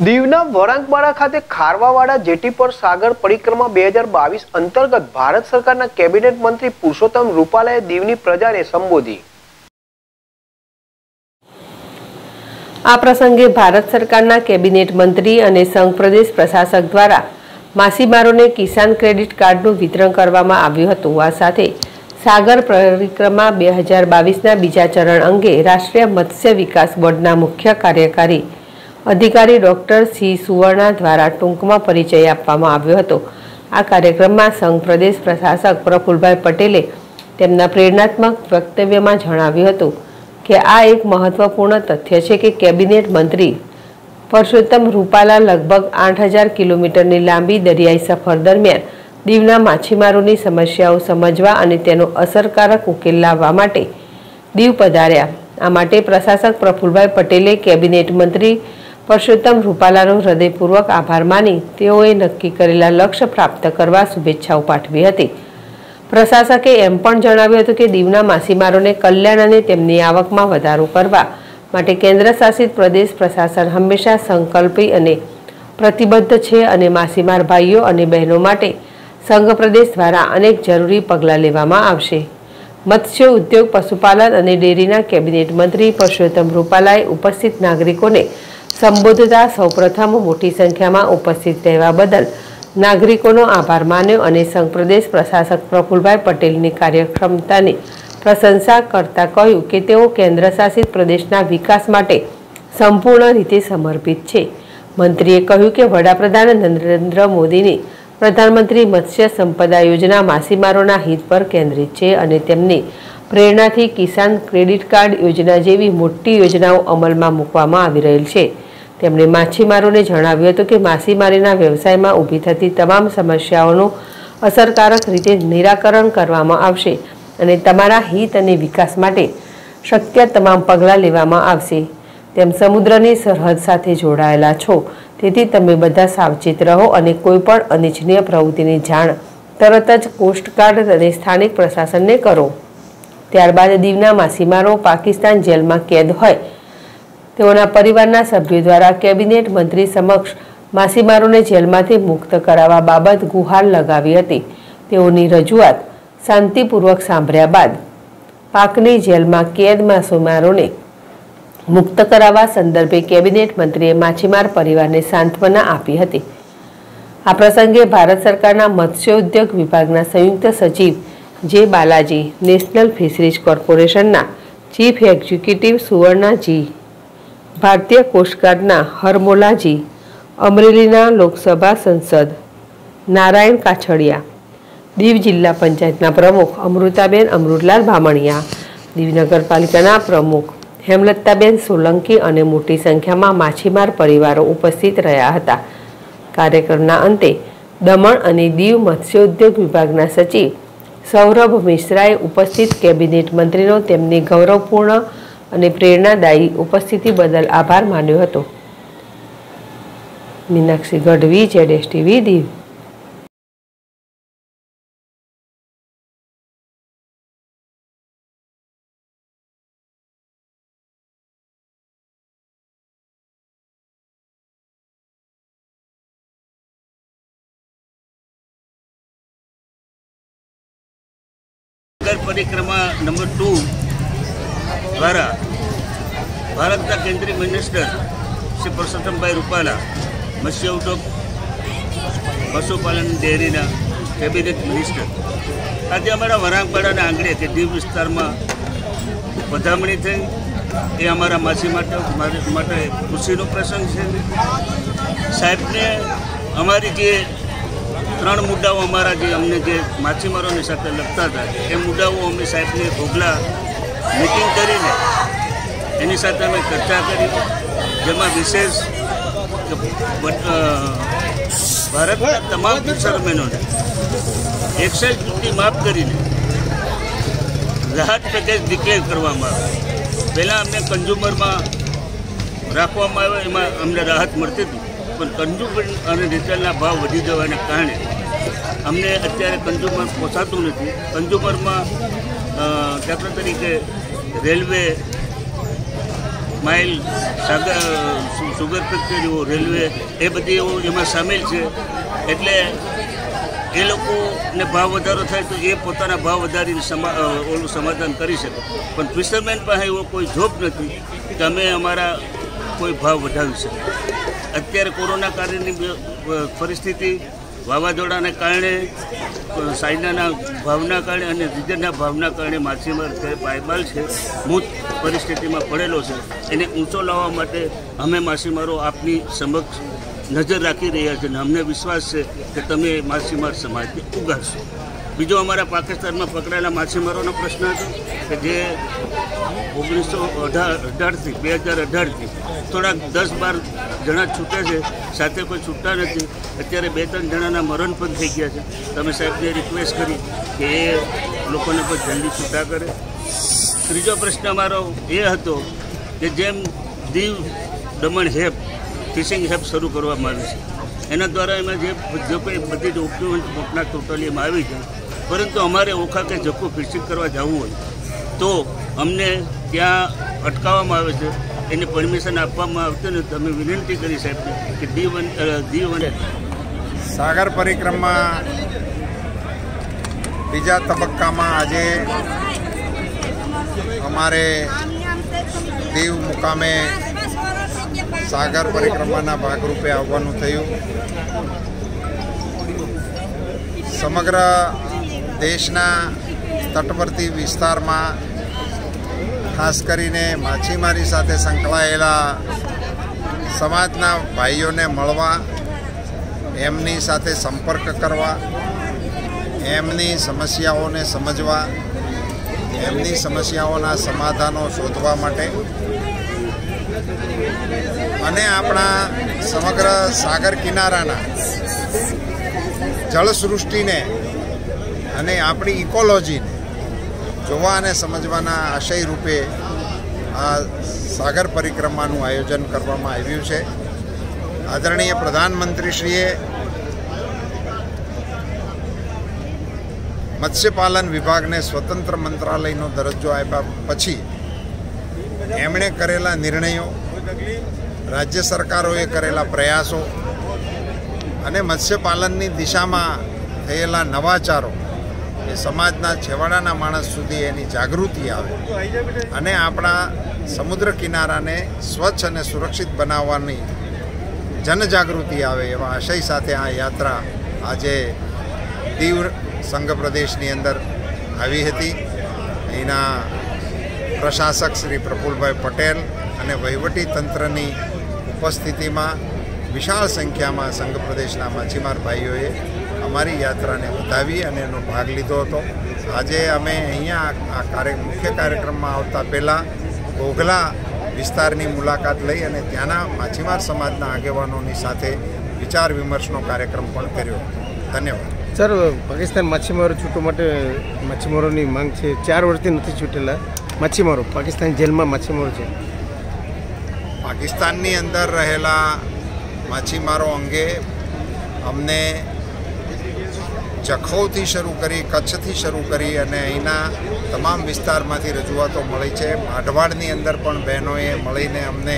દીવના વરાંકબાડા ખાતે ખારવાવાડા જેટી પર સાગર પરિક્રમા બે હજાર બાવીસ અંતર્ગત ભારત સરકારના કેબિનેટ મંત્રી પુરુષોત્તમ રૂપાલાએ દીવની પ્રજાને સંબોધી. આ પ્રસંગે ભારત સરકારના કેબિનેટ મંત્રી અને સંઘ પ્રદેશ પ્રશાસક દ્વારા માછીમારોને કિસાન ક્રેડિટ કાર્ડનું વિતરણ કરવામાં આવ્યું હતું. આ સાથે સાગર પરિક્રમા બે હજાર બાવીસના બીજા ચરણ અંગે રાષ્ટ્રીય મત્સ્ય વિકાસ બોર્ડના મુખ્ય કાર્યકારી અધિકારી ડોક્ટર સી સુવર્ણા દ્વારા ટૂંકમાં પરિચય આપવામાં આવ્યો હતો. આ કાર્યક્રમમાં સંઘ પ્રદેશ પ્રશાસક પ્રફુલભાઈ પટેલે તેમના પ્રેરણાત્મક વક્તવ્યમાં જણાવ્યું હતું કે આ એક મહત્વપૂર્ણ તથ્ય છે કે કેબિનેટ મંત્રી પરસોત્તમ રૂપાલા લગભગ આઠ હજાર કિલોમીટરની લાંબી દરિયાઈ સફર દરમિયાન દીવના માછીમારોની સમસ્યાઓ સમજવા અને તેનો અસરકારક ઉકેલ લાવવા માટે દીવ પધાર્યા. આ માટે પ્રશાસક પ્રફુલભાઈ પટેલે કેબિનેટ મંત્રી પરસોત્તમ રૂપાલાનો હૃદયપૂર્વક આભાર માની તેઓએ નક્કી કરેલા લક્ષ્ય પ્રાપ્ત કરવા શુભેચ્છાઓ પાઠવી હતી. પ્રશાસકે એમ પણ જણાવ્યું હતું કે દીવના માછીમારોને કલ્યાણ અને તેમની આવકમાં વધારો કરવા માટે કેન્દ્ર શાસિત પ્રદેશ પ્રશાસન હંમેશા સંકલ્પી અને પ્રતિબદ્ધ છે અને માછીમાર ભાઈઓ અને બહેનો માટે સંઘ પ્રદેશ દ્વારા અનેક જરૂરી પગલાં લેવામાં આવશે. મત્સ્ય ઉદ્યોગ, પશુપાલન અને ડેરીના કેબિનેટ મંત્રી પરસોત્તમ રૂપાલાએ ઉપસ્થિત નાગરિકોને સંબોધતા સૌપ્રથમ મોટી સંખ્યામાં ઉપસ્થિત રહેવા બદલ નાગરિકોનો આભાર માન્યો અને સંઘ પ્રદેશ પ્રશાસક પ્રફુલભાઈ પટેલની કાર્યક્ષમતાની પ્રશંસા કરતા કહ્યું કે તેઓ કેન્દ્ર શાસિત પ્રદેશના વિકાસ માટે સંપૂર્ણ રીતે સમર્પિત છે. મંત્રીએ કહ્યું કે વડાપ્રધાન નરેન્દ્ર મોદીની પ્રધાનમંત્રી મત્સ્ય સંપદા યોજના માછીમારોના હિત પર કેન્દ્રિત છે અને તેમની પ્રેરણાથી કિસાન ક્રેડિટ કાર્ડ યોજના જેવી મોટી યોજનાઓ અમલમાં મૂકવામાં આવી રહેલ છે. તેમણે માછીમારોને જણાવ્યું હતું કે માછીમારીના વ્યવસાયમાં ઊભી થતી તમામ સમસ્યાઓનું અસરકારક રીતે નિરાકરણ કરવામાં આવશે અને તમારા હિત અને વિકાસ માટે શક્ય તમામ પગલાં લેવામાં આવશે. તેમ સમુદ્રની સરહદ સાથે જોડાયેલા છો. તેથી તમે બધા સાવચેત રહો અને કોઈ પણ અનિચ્છનીય પ્રવૃત્તિની જાણ તરત જ કોસ્ટગાર્ડ અને સ્થાનિક પ્રશાસનને કરો. ત્યારબાદ દીવના માછીમારો પાકિસ્તાન જેલમાં કેદ હોય તેઓના પરિવારના સભ્યો દ્વારા કેબિનેટ મંત્રી સમક્ષ માછીમારોને જેલમાંથી મુક્ત કરાવવા બાબત ગુહાર લગાવી હતી. તેઓની રજૂઆત શાંતિપૂર્વક સાંભળ્યા બાદ પાકની જેલમાં કેદ માછીમારોને મુક્ત કરાવવા સંદર્ભે કેબિનેટ મંત્રીએ માછીમાર પરિવારને સાંત્વના આપી હતી. આ પ્રસંગે ભારત સરકારના મત્સ્ય ઉદ્યોગ વિભાગના સંયુક્ત સચિવ જે બાલાજી નેશનલ ફિશરીઝ કોર્પોરેશનના ચીફ એક્ઝિક્યુટિવ સુવર્ણાજી ભારતીય કોસ્ટગાર્ડના હરમોલાજી, અમરેલીના લોકસભા સંસદ, નારાયણ કાછડિયા, દીવ જિલ્લા પંચાયતના પ્રમુખ અમૃતાબેન અમૃતલાલ ભામણિયા, દીવ નગરપાલિકાના પ્રમુખ હેમલતાબેન સોલંકી અને મોટી સંખ્યામાં માછીમાર પરિવારો ઉપસ્થિત રહ્યા હતા. કાર્યક્રમના અંતે દમણ અને દીવ મત્સ્યોદ્યોગ વિભાગના સચિવ સૌરભ મિશ્રાએ ઉપસ્થિત કેબિનેટ મંત્રીનો તેમની ગૌરવપૂર્ણ અને પ્રેરણાદાયી ઉપસ્થિતિ બદલ આભાર માન્યો હતો. મીનાક્ષી ગઢવી, જેડેશ ટીવી, દીવ. પરિક્રમા નંબર ટુ દ્વારા ભારતના કેન્દ્રીય મિનિસ્ટર શ્રી પરસોત્તમભાઈ રૂપાલા મત્સ્ય ઉદ્યોગ, પશુપાલન ડેરીના કેબિનેટ મિનિસ્ટર આજે અમારા વરાંગપાડાના આંગણે કે દીવ વિસ્તારમાં વધામણી થઈ. એ અમારા માછી માટે માટે ખુશીનો પ્રસંગ છે. સાહેબને અમારી જે ત્રણ મુદ્દાઓ અમારા જે અમને જે માછીમારોની સાથે લગતા હતા, એ મુદ્દાઓ અમે સાહેબને ભોગલા મિટિંગ કરીને એની સાથે અમે ચર્ચા કરી. જેમાં વિશેષ ભારતના તમામ ફિશરમેનોને એક્સાઇઝ ડ્યુટી માફ કરીને રાહત પેકેજ ડિક્લેર કરવામાં આવે. પહેલાં અમને કન્ઝ્યુમરમાં રાખવામાં આવ્યો, એમાં અમને રાહત મળતી હતી. પણ કન્ઝ્યુમર અને રિટેલના ભાવ વધી જવાને કારણે અમને અત્યારે કન્ઝ્યુમર પોસાતું નથી. કન્ઝ્યુમરમાં દાખલા તરીકે રેલવે માઇલ સાગર સુગર ફેક્ટરીઓ, રેલવે, એ બધી એમાં સામેલ છે. એટલે એ લોકોને ભાવ વધારો થાય તો એ પોતાના ભાવ વધારીને ઓલું સમાધાન કરી શકે. પણ ફિશરમેન પાસે એવો કોઈ જોબ નથી કે અમે અમારા કોઈ ભાવ વધારી શકીએ. અત્યારે કોરોના બ- પરિસ્થિતિ વાવાઝોડાને કારણે સાયનાના ભાવના કારણે અને ડીઝલના ભાવના કારણે માછીમાર જે પાયમાલ છે, મૂત પરિસ્થિતિમાં પડેલો છે. એને ઊંચો લાવવા માટે અમે માછીમારો આપની સમક્ષ નજર રાખી રહ્યા છે અને અમને વિશ્વાસ છે કે તમે માછીમાર સમાજને ઉગાડશો. બીજો અમારા પાકિસ્તાનમાં પકડાયેલા માછીમારોનો પ્રશ્ન હતો કે જે ઓગણીસો અઢાર, અઢારથી, બે હજાર અઢારથી થોડાક દસ બાર જણા છૂટ્યા છે, સાથે કોઈ છૂટતા નથી. અત્યારે બે ત્રણ જણાના મરણ પણ થઈ ગયા છે. તમે સાહેબને રિક્વેસ્ટ કરી કે એ લોકોને પણ જલ્દી છૂટા કરે. ત્રીજો પ્રશ્ન અમારો એ હતો કે જેમ દીવ દમણ હેપ ફિશિંગ હેપ શરૂ કરવામાં આવી છે. એના દ્વારા એમાં જે જે કોઈ બધી ડોક્યુમેન્ટ મોટના ટોટલી આવી છે પરંતુ અમારે ઓખા કે જખો ફિશિંગ કરવા જવું હોય, તો અમને ત્યાં અટકાવવામાં આવે છે. એને પરમિશન આપવામાં આવતું નથી અમે વિનંતી કરી સાહેબને કે દી વન દી વન. સાગર પરિક્રમા બીજા તબક્કામાં આજે અમારે દીવ મુકામે સાગર પરિક્રમાના ભાગરૂપે આવવાનું થયું. સમગ્ર દેશના તટવર્તી વિસ્તારમાં ખાસ કરીને માછીમારી સાથે સંકળાયેલા સમાજના ભાઈઓને મળવા, એમની સાથે સંપર્ક કરવા, એમની સમસ્યાઓને સમજવા, એમની સમસ્યાઓના સમાધાનો શોધવા માટે અને આપણા સમગ્ર સાગર કિનારાના જળસૃષ્ટિને અને આપણી ઇકોલોજીને જોવા અને સમજવાના આશય રૂપે આ સાગર પરિક્રમાનું આયોજન કરવામાં આવ્યું છે. આદરણીય પ્રધાનમંત્રીશ્રીએ મત્સ્યપાલન વિભાગને સ્વતંત્ર મંત્રાલયનો દરજ્જો આપ્યા પછી એમણે કરેલા નિર્ણયો, રાજ્ય સરકારોએ કરેલા પ્રયાસો અને મત્સ્યપાલનની દિશામાં થયેલા નવાચારો એ સમાજના છેવાડાના માણસ સુધી એની જાગૃતિ આવે. અને આપણા સમુદ્ર કિનારાને સ્વચ્છ અને સુરક્ષિત બનાવવાની જનજાગૃતિ આવે એવા આશય સાથે આ યાત્રા આજે દીવ સંઘ પ્રદેશની અંદર આવી હતી. અહીંના પ્રશાસક શ્રી પ્રફુલભાઈ પટેલ અને વહીવટી તંત્રની ઉપસ્થિતિમાં વિશાળ સંખ્યામાં સંઘ પ્રદેશના માછીમાર ભાઈઓએ અમારી યાત્રાને વધાવી અને એનો ભાગ લીધો હતો. આજે અમે અહીંયા આ કાર્ય મુખ્ય કાર્યક્રમમાં આવતા પહેલાં ઘોઘલા વિસ્તારની મુલાકાત લઈ અને ત્યાંના માછીમાર સમાજના આગેવાનોની સાથે વિચાર વિમર્શનો કાર્યક્રમ પણ કર્યો. ધન્યવાદ. સર પાકિસ્તાન માછીમારો છૂટવા માટે માછીમારોની માંગ છે. ચાર વર્ષથી નથી છૂટેલા. માછીમારો પાકિસ્તાન જેલમાં માછીમારો છે. પાકિસ્તાનની અંદર રહેલા માછીમારો અંગે અમને જખૌથી શરૂ કરી, કચ્છથી શરૂ કરી અને અહીંના તમામ વિસ્તારમાંથી રજૂઆતો મળી છે. માઢવાડની અંદર પણ બહેનોએ મળીને અમને